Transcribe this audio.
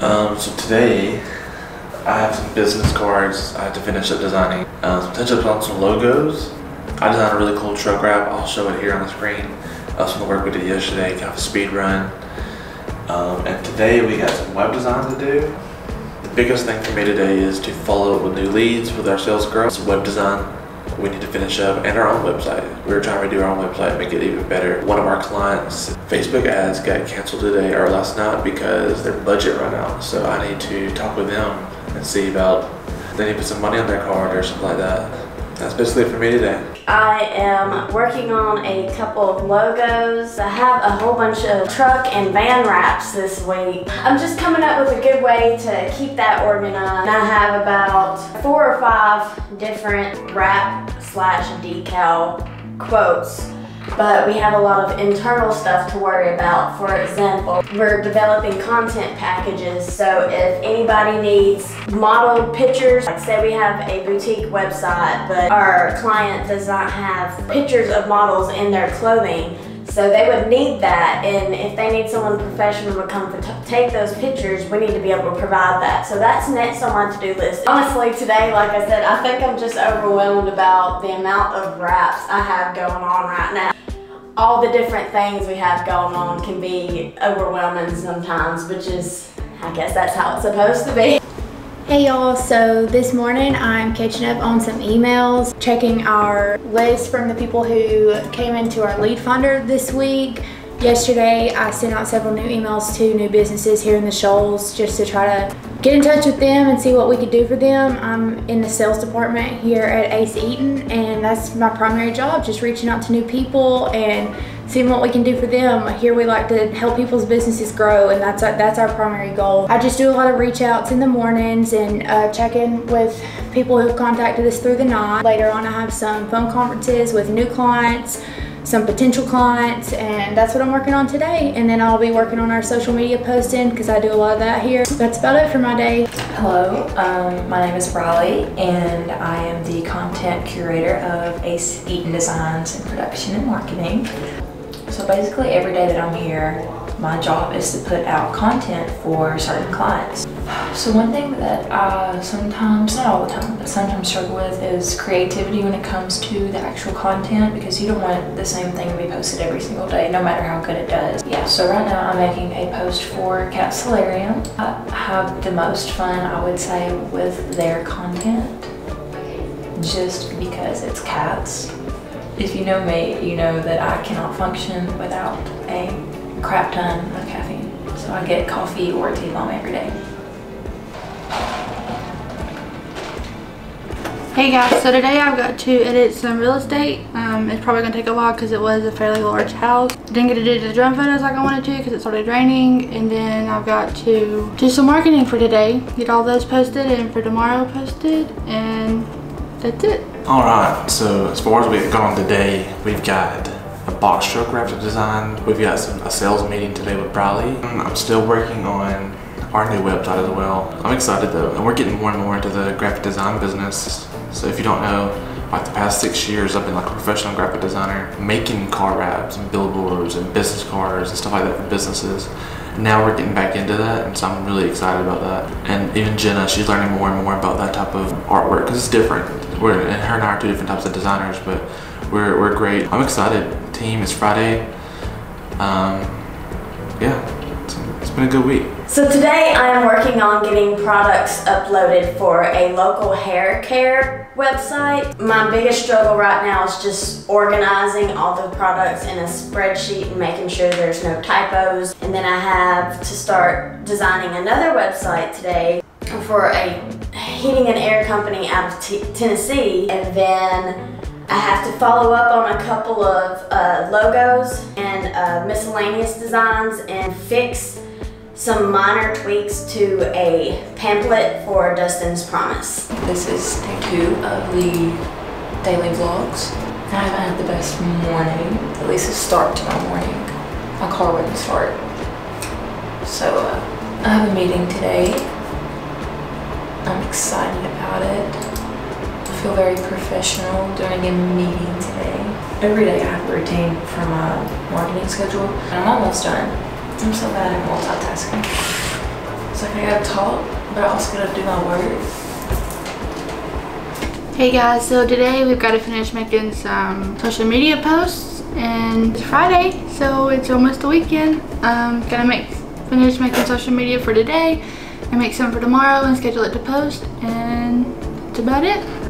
Um, so today, I have some business cards I have to finish up designing. Um, some touch-ups on some logos. I designed a really cool truck wrap. I'll show it here on the screen. That's from the work we did yesterday, kind of a speed run. Um, and today we got some web design to do. The biggest thing for me today is to follow up with new leads with our sales girl. Some web design we need to finish up and our own website. We were trying to do our own website, make it even better. One of our clients' Facebook ads got canceled today or last night because their budget ran out. So I need to talk with them and see about they need to put some money on their card or something like that. That's basically it for me today. I am working on a couple of logos. I have a whole bunch of truck and van wraps this week. I'm just coming up with a good way to keep that organized. I have about four or five different wrap slash decal quotes but we have a lot of internal stuff to worry about. For example, we're developing content packages, so if anybody needs model pictures, like say we have a boutique website, but our client does not have pictures of models in their clothing, so they would need that, and if they need someone professional to come take those pictures, we need to be able to provide that. So that's next on my to-do list. Honestly, today, like I said, I think I'm just overwhelmed about the amount of wraps I have going on right now. All the different things we have going on can be overwhelming sometimes, which is, I guess that's how it's supposed to be. Hey y'all, so this morning I'm catching up on some emails, checking our list from the people who came into our lead finder this week. Yesterday I sent out several new emails to new businesses here in the Shoals just to try to get in touch with them and see what we could do for them. I'm in the sales department here at Ace Eaton and that's my primary job, just reaching out to new people and seeing what we can do for them. Here we like to help people's businesses grow and that's our, that's our primary goal. I just do a lot of reach outs in the mornings and uh, check in with people who've contacted us through the night. Later on I have some phone conferences with new clients, some potential clients and that's what I'm working on today and then I'll be working on our social media posting because I do a lot of that here. That's about it for my day. Hello, um, my name is Briley and I am the content curator of Ace Eaton Designs and Production and Marketing. So basically every day that I'm here, my job is to put out content for certain clients. So one thing that I sometimes, not all the time, but sometimes struggle with is creativity when it comes to the actual content because you don't want the same thing to be posted every single day, no matter how good it does. Yeah, so right now I'm making a post for Cat Solarium. I have the most fun, I would say, with their content just because it's cats if you know me, you know that I cannot function without a crap ton of caffeine. So I get coffee or tea bomb every day. Hey guys, so today I've got to edit some real estate. Um, it's probably going to take a while because it was a fairly large house. Didn't get to do the drone photos like I wanted to because it started raining. And then I've got to do some marketing for today. Get all those posted and for tomorrow posted. And that's it. All right, so as far as we've gone today, we've got a box truck graphic design. We've got some, a sales meeting today with Briley. I'm still working on our new website as well. I'm excited though, and we're getting more and more into the graphic design business. So if you don't know, like the past six years, I've been like a professional graphic designer, making car wraps and billboards and business cards and stuff like that for businesses. Now we're getting back into that, and so I'm really excited about that. And even Jenna, she's learning more and more about that type of artwork because it's different. We're and her and I are two different types of designers, but we're we're great. I'm excited. Team, it's Friday. Um, yeah, it's, it's been a good week. So today I am working on getting products uploaded for a local hair care website. My biggest struggle right now is just organizing all the products in a spreadsheet and making sure there's no typos. And then I have to start designing another website today for a heating and air company out of Tennessee. And then I have to follow up on a couple of uh, logos and uh, miscellaneous designs and fix some minor tweaks to a pamphlet for Dustin's Promise. This is day two of the daily vlogs. I haven't had the best morning, at least a start to my morning. My car wouldn't start. So uh, I have a meeting today. I'm excited about it. I feel very professional doing a meeting today. Every day I have a routine for my marketing schedule and I'm almost done. I'm so bad at multitasking. It's like I gotta talk, but I also gotta do my work. Hey guys, so today we've got to finish making some social media posts and it's Friday, so it's almost the weekend. Um, gotta make finish making social media for today and make some for tomorrow and schedule it to post and that's about it.